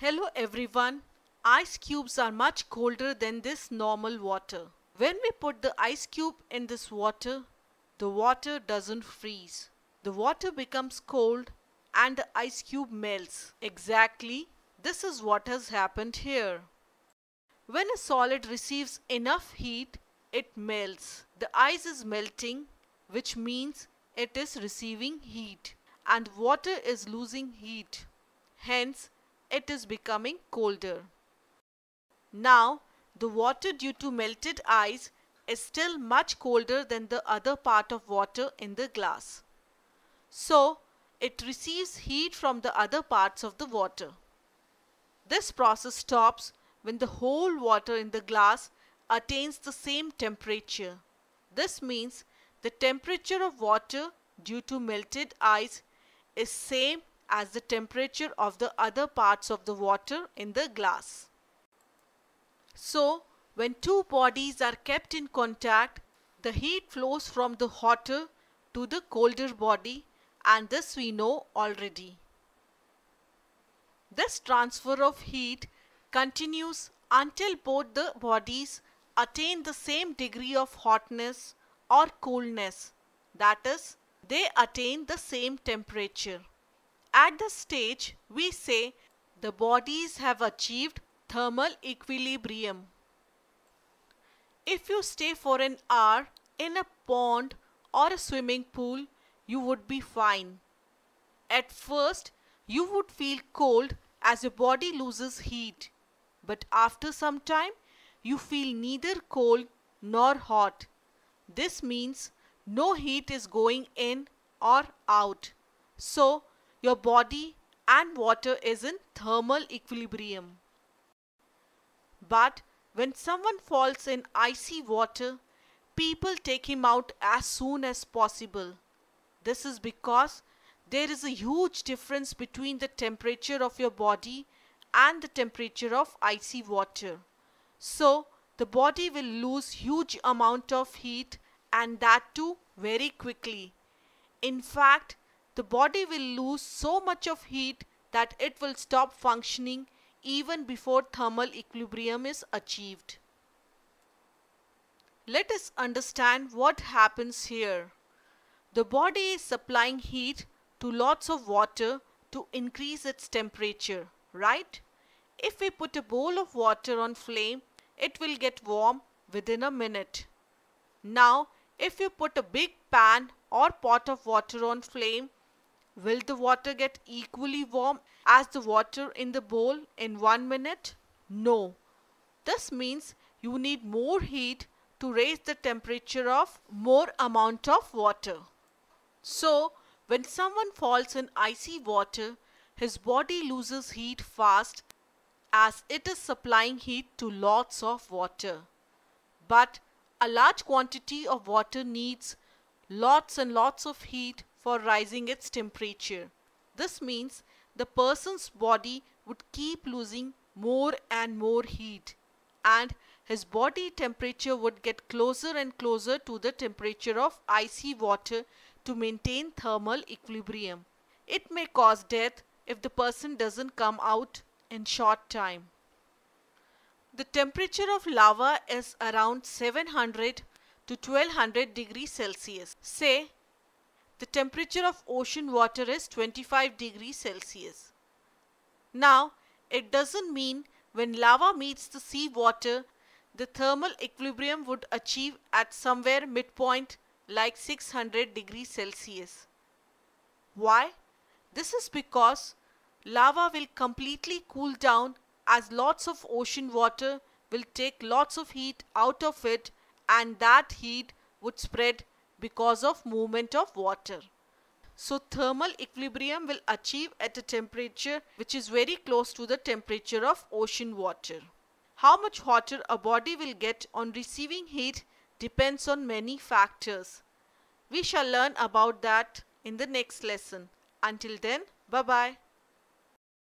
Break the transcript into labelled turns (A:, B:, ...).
A: Hello everyone. Ice cubes are much colder than this normal water. When we put the ice cube in this water, the water doesn't freeze. The water becomes cold and the ice cube melts. Exactly, this is what has happened here. When a solid receives enough heat, it melts. The ice is melting, which means it is receiving heat and water is losing heat. Hence, it is becoming colder. Now, the water due to melted ice is still much colder than the other part of water in the glass. So, it receives heat from the other parts of the water. This process stops when the whole water in the glass attains the same temperature. This means the temperature of water due to melted ice is same as the temperature of the other parts of the water in the glass. So, when two bodies are kept in contact, the heat flows from the hotter to the colder body and this we know already. This transfer of heat continues until both the bodies attain the same degree of hotness or coolness. That is, they attain the same temperature. At this stage, we say the bodies have achieved thermal equilibrium. If you stay for an hour in a pond or a swimming pool, you would be fine. At first, you would feel cold as your body loses heat. But after some time, you feel neither cold nor hot. This means no heat is going in or out. So, your body and water is in thermal equilibrium. But when someone falls in icy water, people take him out as soon as possible. This is because there is a huge difference between the temperature of your body and the temperature of icy water. So, the body will lose huge amount of heat and that too very quickly. In fact, the body will lose so much of heat that it will stop functioning even before thermal equilibrium is achieved. Let us understand what happens here. The body is supplying heat to lots of water to increase its temperature, right? If we put a bowl of water on flame, it will get warm within a minute. Now, if you put a big pan or pot of water on flame, will the water get equally warm as the water in the bowl in one minute? No. This means you need more heat to raise the temperature of more amount of water. So, when someone falls in icy water, his body loses heat fast as it is supplying heat to lots of water. But a large quantity of water needs lots and lots of heat for rising its temperature. This means the person's body would keep losing more and more heat and his body temperature would get closer and closer to the temperature of icy water to maintain thermal equilibrium. It may cause death if the person doesn't come out in short time. The temperature of lava is around 700 to 1200 degrees Celsius. Say, the temperature of ocean water is 25 degrees Celsius. Now, it doesn't mean when lava meets the sea water, the thermal equilibrium would achieve at somewhere midpoint like 600 degrees Celsius. Why? This is because lava will completely cool down as lots of ocean water will take lots of heat out of it and that heat would spread because of movement of water. So thermal equilibrium will achieve at a temperature which is very close to the temperature of ocean water. How much hotter a body will get on receiving heat depends on many factors. We shall learn about that in the next lesson. Until then, bye-bye.